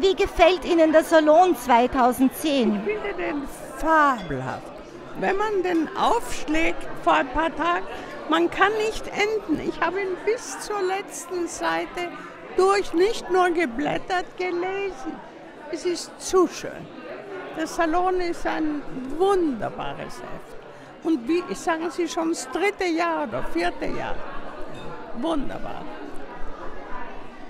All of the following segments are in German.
Wie gefällt Ihnen der Salon 2010? Ich finde den fabelhaft. Wenn man den aufschlägt vor ein paar Tagen, man kann nicht enden. Ich habe ihn bis zur letzten Seite durch nicht nur geblättert, gelesen. Es ist zu schön. Der Salon ist ein wunderbares Heft. Und wie sagen Sie schon das dritte Jahr oder vierte Jahr? Wunderbar.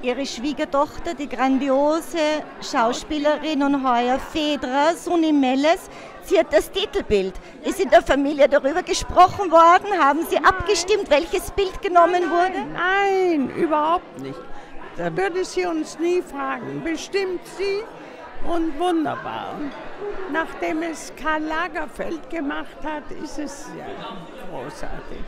Ihre Schwiegertochter, die grandiose Schauspielerin und heuer Fedra, Suni Melles, sie hat das Titelbild. Ist in der Familie darüber gesprochen worden? Haben Sie abgestimmt, welches Bild genommen wurde? Nein, überhaupt nicht. Da würde sie uns nie fragen. Bestimmt sie und wunderbar. Nachdem es Karl Lagerfeld gemacht hat, ist es ja großartig.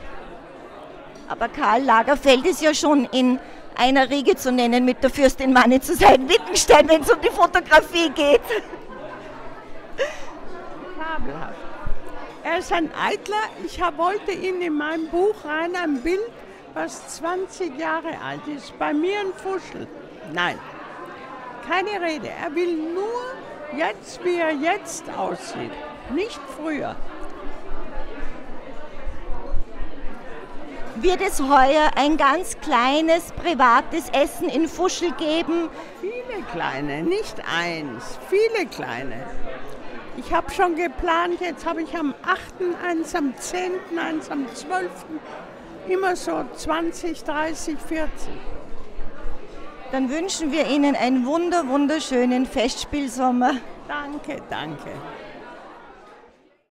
Aber Karl Lagerfeld ist ja schon in einer Riege zu nennen mit der Fürstin Manni zu sein. Wittgenstein, wenn es um die Fotografie geht. Er ist ein Eitler. Ich wollte ihn in meinem Buch rein, ein Bild, was 20 Jahre alt ist, bei mir ein Fuschel. Nein, keine Rede. Er will nur jetzt, wie er jetzt aussieht, nicht früher. Wird es heuer ein ganz kleines privates Essen in Fuschel geben? Viele kleine, nicht eins, viele kleine. Ich habe schon geplant, jetzt habe ich am 8., eins am 10., eins am 12., immer so 20, 30, 40. Dann wünschen wir Ihnen einen wunder, wunderschönen Festspielsommer. Danke, danke.